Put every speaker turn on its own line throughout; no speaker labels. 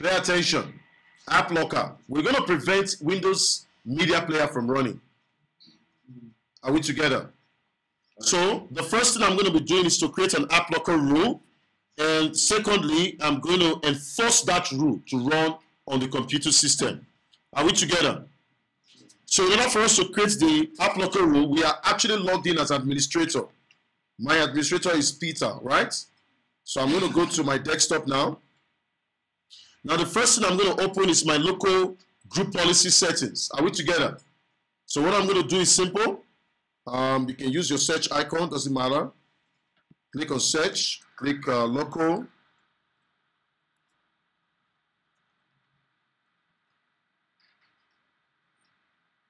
Pay attention. App locker. We're going to prevent Windows Media Player from running. Are we together? So the first thing I'm going to be doing is to create an app locker rule. And secondly, I'm going to enforce that rule to run on the computer system. Are we together? So in order for us to create the app locker rule, we are actually logged in as administrator. My administrator is Peter, right? So I'm going to go to my desktop now. Now the first thing I'm going to open is my local group policy settings. Are we together? So what I'm going to do is simple. Um, you can use your search icon, doesn't matter. Click on search, click uh, local.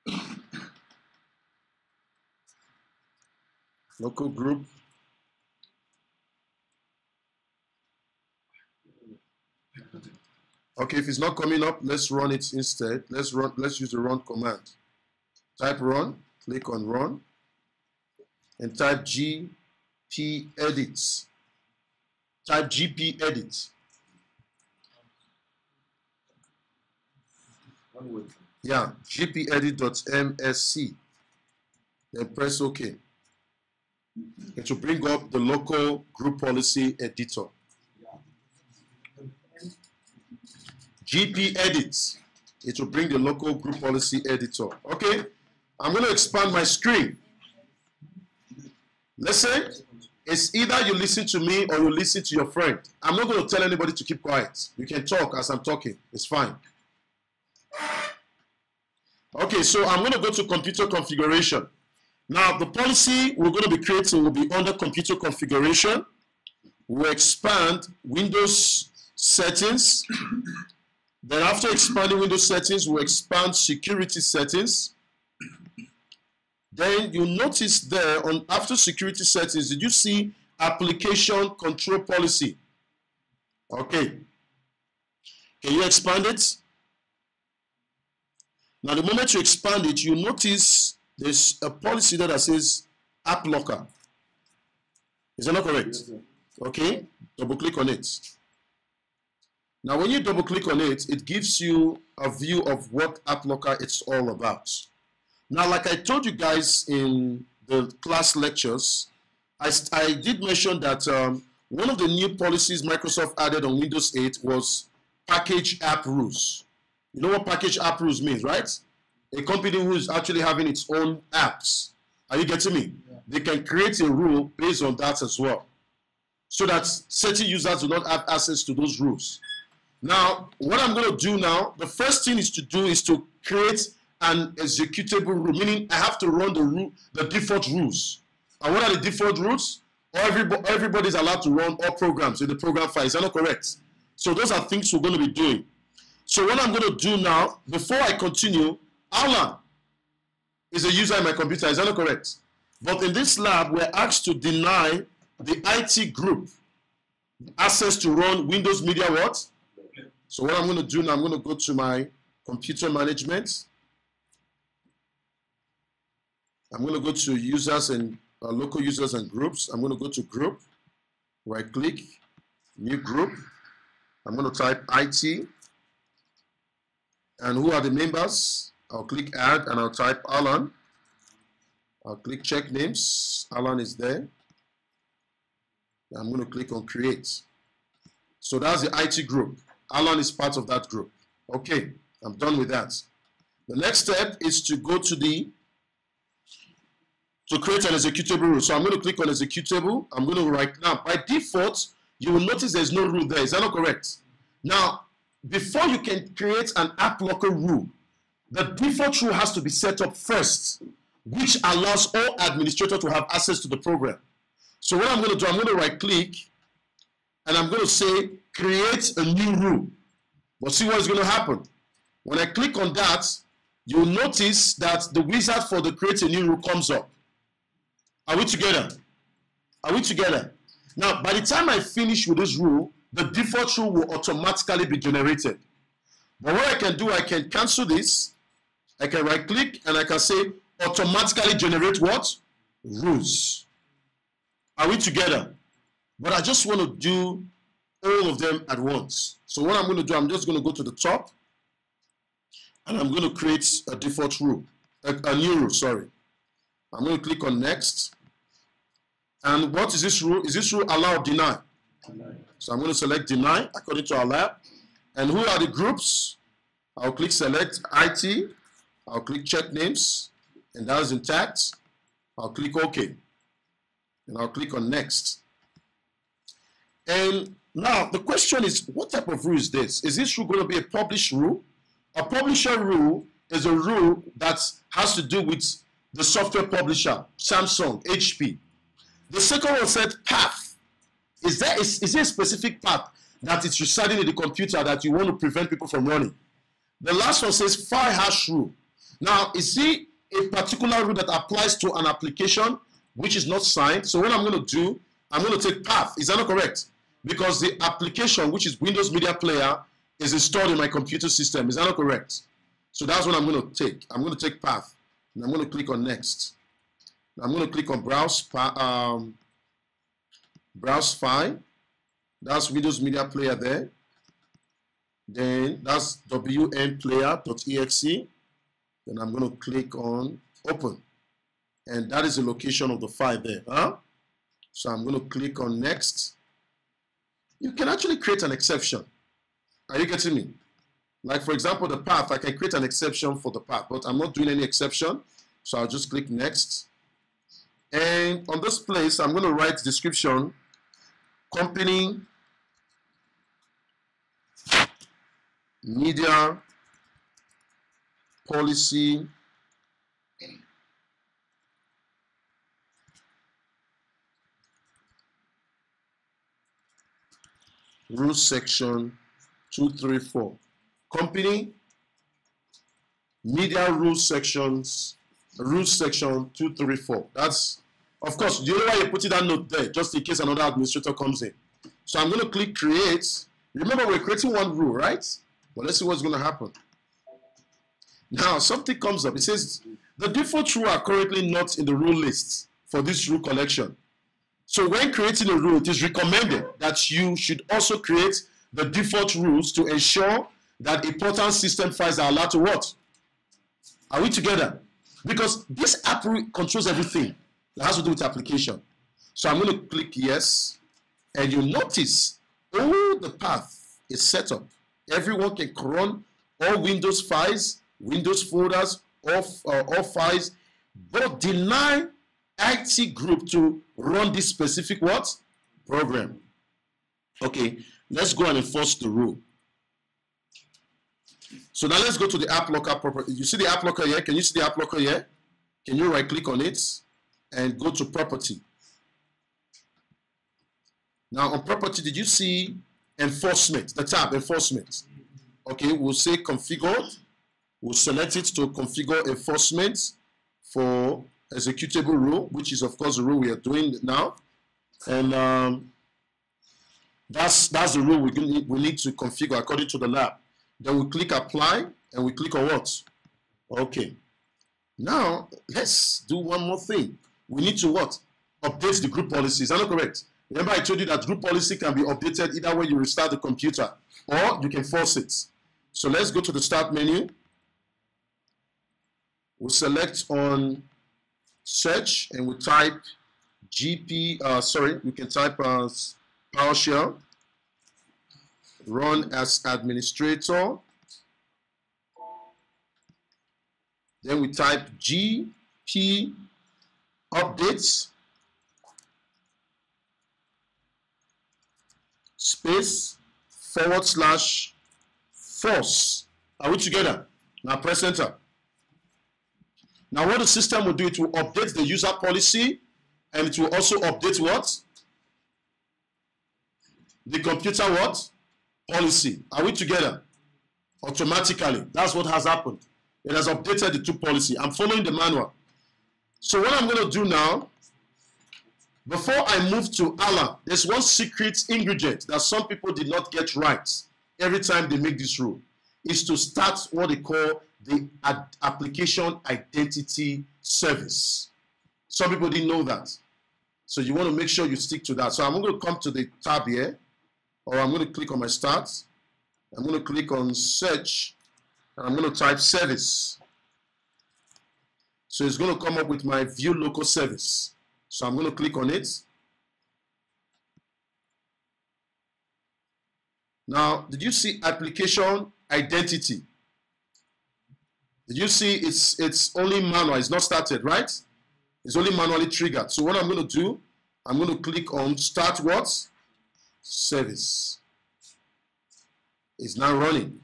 local group. Okay, if it's not coming up, let's run it instead. Let's run. Let's use the run command. Type run. Click on run, and type gp edit. Type gp edit. Yeah, gpedit.msc. Then press OK. It will bring up the local group policy editor. GP edit. It will bring the local group policy editor. Okay, I'm going to expand my screen. Listen, it's either you listen to me or you listen to your friend. I'm not going to tell anybody to keep quiet. You can talk as I'm talking. It's fine. Okay, so I'm going to go to computer configuration. Now, the policy we're going to be creating will be under computer configuration. We'll expand Windows settings. Then after expanding Windows settings, we'll expand security settings. Then you'll notice there on after security settings, did you see application control policy? Okay. Can you expand it? Now, the moment you expand it, you notice there's a policy there that says app locker. Is that not correct? Yes, okay, double click on it. Now, when you double click on it, it gives you a view of what app locker it's all about. Now, like I told you guys in the class lectures, I, I did mention that um, one of the new policies Microsoft added on Windows 8 was package app rules. You know what package app rules means, right? A company who is actually having its own apps. Are you getting me? Yeah. They can create a rule based on that as well. So that certain users do not have access to those rules. Now, what I'm going to do now, the first thing is to do is to create an executable rule, meaning I have to run the rule, the default rules. And what are the default rules? Everybody, everybody is allowed to run all programs in the program file. Is that not correct? So those are things we're going to be doing. So what I'm going to do now, before I continue, Alan is a user in my computer. Is that not correct? But in this lab, we're asked to deny the IT group access to run Windows Media what? So what I'm going to do now, I'm going to go to my computer management. I'm going to go to users and uh, local users and groups. I'm going to go to group, right click, new group. I'm going to type IT. And who are the members? I'll click add and I'll type Alan. I'll click check names. Alan is there. I'm going to click on create. So that's the IT group. Alan is part of that group. Okay, I'm done with that. The next step is to go to the to create an executable rule. So I'm going to click on executable. I'm going to write now. By default, you will notice there's no rule there. Is that not correct? Now, before you can create an app locker rule, the default rule has to be set up first, which allows all administrators to have access to the program. So what I'm going to do, I'm going to right click and I'm going to say create a new rule. But see what is going to happen. When I click on that, you'll notice that the wizard for the create a new rule comes up. Are we together? Are we together? Now, by the time I finish with this rule, the default rule will automatically be generated. But what I can do, I can cancel this. I can right click and I can say automatically generate what? Rules. Are we together? But I just want to do all of them at once. So what I'm going to do, I'm just going to go to the top and I'm going to create a default rule, a, a new rule, sorry. I'm going to click on next. And what is this rule? Is this rule allow deny? deny? So I'm going to select deny according to our lab. And who are the groups? I'll click select IT. I'll click check names. And that is intact. I'll click OK. And I'll click on next. And now the question is, what type of rule is this? Is this rule going to be a published rule? A publisher rule is a rule that has to do with the software publisher, Samsung, HP. The second one said path. Is there is, is there a specific path that is residing in the computer that you want to prevent people from running? The last one says file hash rule. Now, is it a particular rule that applies to an application which is not signed? So what I'm going to do, I'm going to take path. Is that not correct? Because the application, which is Windows Media Player, is installed in my computer system. Is that not correct? So that's what I'm going to take. I'm going to take path. And I'm going to click on next. I'm going to click on browse, um, browse file. That's Windows Media Player there. Then that's wmplayer.exe. Then I'm going to click on open. And that is the location of the file there. Huh? So I'm going to click on next. You can actually create an exception. Are you getting me? Like for example, the path, I can create an exception for the path, but I'm not doing any exception. So I'll just click next. And on this place, I'm going to write description, company, media, policy, rule section 234. Company, media rule sections rule section 234. That's, of course, the only why you put it that note there, just in case another administrator comes in. So I'm going to click create. Remember, we're creating one rule, right? But let's see what's going to happen. Now, something comes up. It says, the default rule are currently not in the rule list for this rule collection. So when creating a rule, it is recommended that you should also create the default rules to ensure that important system files are allowed to what? Are we together? Because this app controls everything that has to do with application. So I'm going to click yes, and you notice all the path is set up. Everyone can run all Windows files, Windows folders, all, uh, all files, but deny IT group to run this specific what? Program. Okay, let's go and enforce the rule. So now let's go to the app locker property. You see the app locker here? Can you see the app locker here? Can you right click on it and go to property? Now on property, did you see enforcement, the tab enforcement? Okay, we'll say configured. We'll select it to configure enforcement for executable rule, which is of course the rule we are doing now. And um, that's that's the rule we need, we need to configure according to the lab. Then we click apply and we click on what? Okay. Now, let's do one more thing. We need to what? Update the group policy. Is that not correct? Remember I told you that group policy can be updated either when you restart the computer or you can force it. So let's go to the start menu. We'll select on search and we type GP, uh, sorry, we can type as PowerShell run as administrator. Then we type GP updates space forward slash force. Are we together? Now press enter. Now what the system will do, it will update the user policy and it will also update what? The computer what? policy. Are we together? Automatically. That's what has happened. It has updated the two policy. I'm following the manual. So what I'm going to do now, before I move to Alan, there's one secret ingredient that some people did not get right every time they make this rule, is to start what they call the ad application identity service. Some people didn't know that. So you want to make sure you stick to that. So I'm going to come to the tab here or I'm going to click on my start. I'm going to click on search and I'm going to type service. So it's going to come up with my view local service. So I'm going to click on it. Now, did you see application identity? Did you see it's it's only manual, it's not started, right? It's only manually triggered. So what I'm going to do, I'm going to click on start what? Service. It's now running.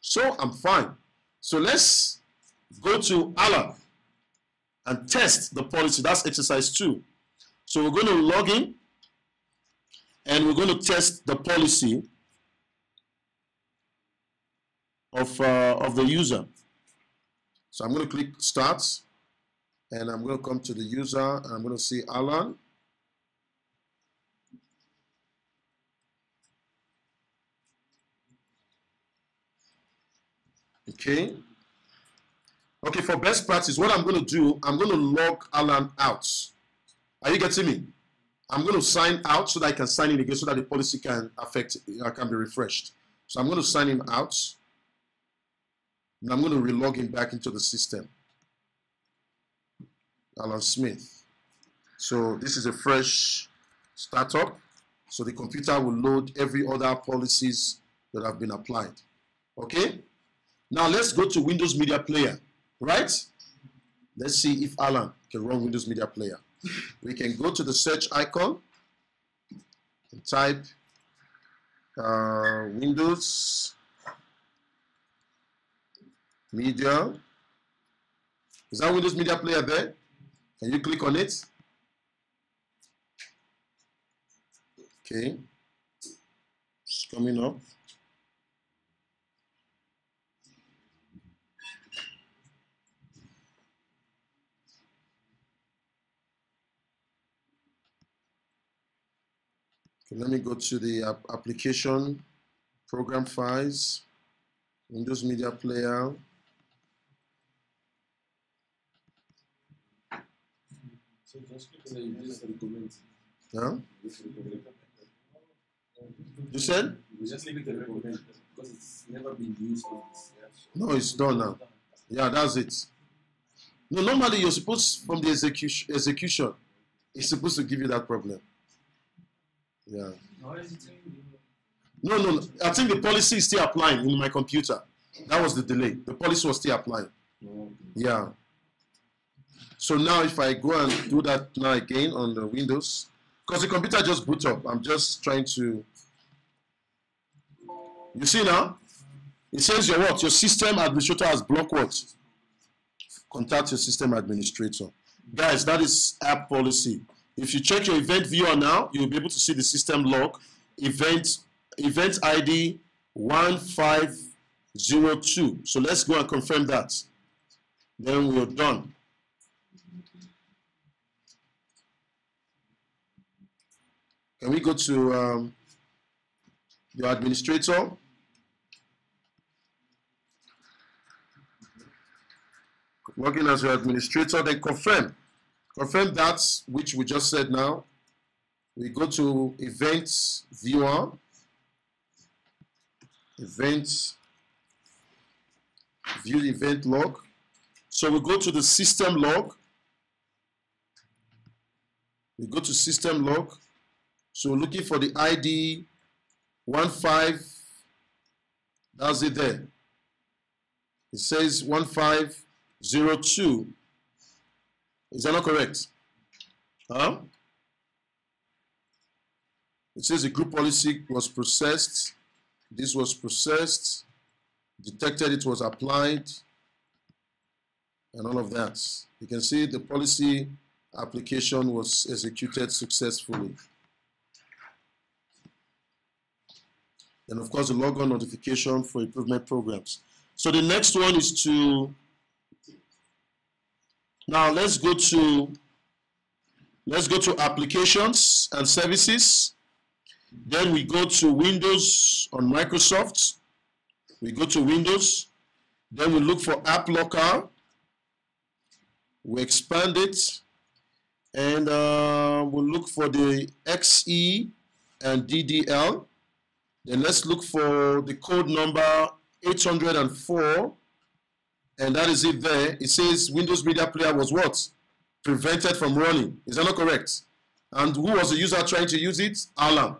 So I'm fine. So let's go to Alan and test the policy. That's exercise two. So we're going to log in and we're going to test the policy of, uh, of the user. So I'm going to click start and I'm going to come to the user and I'm going to see Alan. Okay. Okay, for best practice, what I'm going to do, I'm going to log Alan out. Are you getting me? I'm going to sign out so that I can sign in again so that the policy can affect, uh, can be refreshed. So I'm going to sign him out. And I'm going to relog him back into the system. Alan Smith. So this is a fresh startup. So the computer will load every other policies that have been applied. Okay? Now let's go to Windows Media Player, right? Let's see if Alan can run Windows Media Player. We can go to the search icon and type uh, Windows Media. Is that Windows Media Player there? Can you click on it? Okay. It's coming up. Okay, let me go to the application program files, Windows Media Player.
It, recommend.
Huh? You said?
You just the recommend because it's never been used.
No, it's done now. Yeah, that's it. No, normally you're supposed from the execution execution, it's supposed to give you that problem. Yeah. No, no, I think the policy is still applying in my computer. That was the delay. The policy was still applying. Yeah. So now if I go and do that now again on the Windows, because the computer just boot up, I'm just trying to. You see now? It says your what? Your system administrator has blocked what? Contact your system administrator. Guys, that is app policy. If you check your event viewer now, you'll be able to see the system log, event, event ID 1502. So let's go and confirm that. Then we're done. Can we go to um, your administrator? Working as your administrator, then confirm. Confirm that which we just said now. We go to Events Viewer, Events, View Event Log. So we go to the System Log. We go to System Log. So looking for the ID 15, that's it there. It says 1502. Is that not correct? Huh? It says the group policy was processed. This was processed, detected it was applied, and all of that. You can see the policy application was executed successfully. And of course, the logon notification for improvement programs. So the next one is to, now let's go to, let's go to applications and services. Then we go to Windows on Microsoft. We go to Windows. Then we look for App Locker. We expand it. And uh, we'll look for the XE and DDL. Then let's look for the code number 804. And that is it there. It says Windows Media Player was what? Prevented from running. Is that not correct? And who was the user trying to use it? Alan.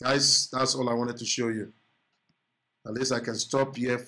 Guys, that's all I wanted to show you. At least I can stop here